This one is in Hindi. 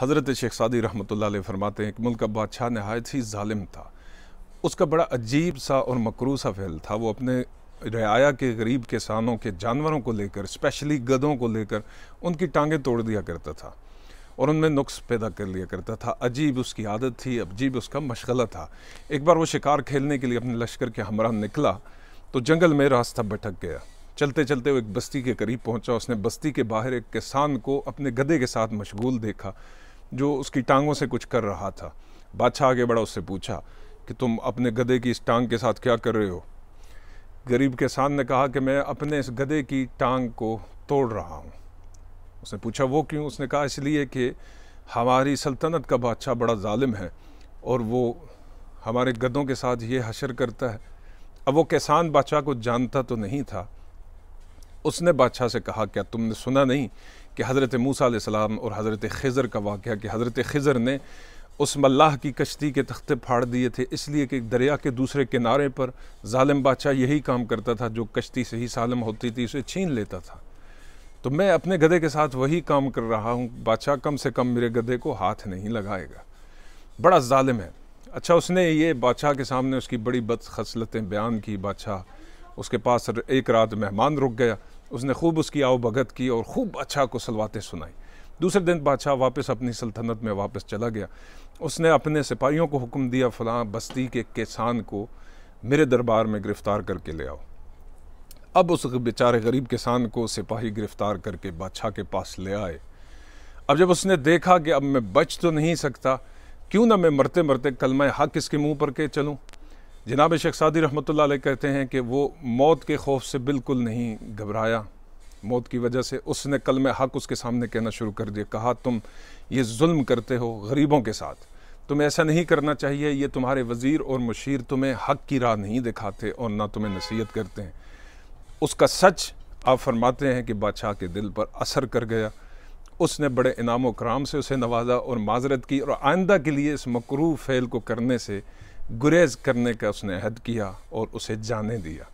हज़रत शेख सादी रहमत फरमाते हैं कि मुल्क का बादशाह नहायत ही ालिम था। उसका बड़ा अजीब सा और मकरू सा फैल था। वो अपने रियाया के गरीब किसानों के जानवरों को लेकर स्पेशली गधों को लेकर, उनकी टांगें तोड़ दिया करता था और उनमें नुक्स पैदा कर लिया करता था। अजीब उसकी आदत थी, अजीब उसका मशगला था। एक बार वो शिकार खेलने के लिए अपने लश्कर के हमरा निकला तो जंगल में रास्ता भटक गया। चलते चलते वो एक बस्ती के करीब पहुँचा। उसने बस्ती के बाहर एक किसान को अपने गधे के साथ मशगूल देखा। जो उसकी टांगों से कुछ कर रहा था। बादशाह आगे बढ़ा, उससे पूछा कि तुम अपने गधे की इस टांग के साथ क्या कर रहे हो? गरीब किसान ने कहा कि मैं अपने इस गधे की टांग को तोड़ रहा हूँ। उसने पूछा, वो क्यों? उसने कहा, इसलिए कि हमारी सल्तनत का बादशाह बड़ा ालिम है और वो हमारे गधों के साथ ये हशर करता है। अब वो किसान बादशाह को जानता तो नहीं था उसने बादशाह से कहा, क्या तुमने सुना नहीं कि हज़रत मूसा सलाम और हज़रत खज़र का वाक़ कि हज़रत खज़र ने उस मल्लाह की कश्ती के तख्ते फाड़ दिए थे, इसलिए कि दरिया के दूसरे किनारे पर ालम बादशाह यही काम करता था, जो कश्ती से ही सालम होती थी, उसे छीन लेता था। तो मैं अपने गधे के साथ वही काम कर रहा हूँ, बादशाह कम से कम मेरे गधे को हाथ नहीं लगाएगा। बड़ा ालिम है। अच्छा उसने ये बादशाह के सामने उसकी बड़ी बदखसलतें बयान की, बादशाह उसके पास एक रात मेहमान रुक गया। उसने खूब उसकी आओ भगत की और खूब बादशाह को सलवातें सुनाई। दूसरे दिन बादशाह वापस अपनी सल्तनत में वापस चला गया। उसने अपने सिपाहियों को हुक्म दिया, फलां बस्ती के किसान को मेरे दरबार में गिरफ़्तार करके ले आओ। अब उस बेचारे गरीब किसान को सिपाही गिरफ़्तार करके बादशाह के पास ले आए। अब जब उसने देखा कि अब मैं बच तो नहीं सकता, क्यों ना मैं मरते मरते कल मैं हक इसके मुँह पर के चलूँ? जनाब शेख सादी रहमत कहते हैं कि वो मौत के खौफ से बिल्कुल नहीं घबराया। मौत की वजह से उसने कल में हक उसके सामने कहना शुरू कर दिया, कहा, तुम ये जुल्म करते हो गरीबों के साथ। तुम्हें ऐसा नहीं करना चाहिए, ये तुम्हारे वज़ीर और मुशीर तुम्हें हक की राह नहीं दिखाते और ना तुम्हें नसीहत करते हैं। उसका सच आप फरमाते हैं कि बादशाह के दिल पर असर कर गया। उसने बड़े इनाम कराम से उसे नवाजा और माजरत की और आइंदा के लिए इस मकरू फ़ैल को करने से गुरेज करने का उसने हद किया और उसे जाने दिया।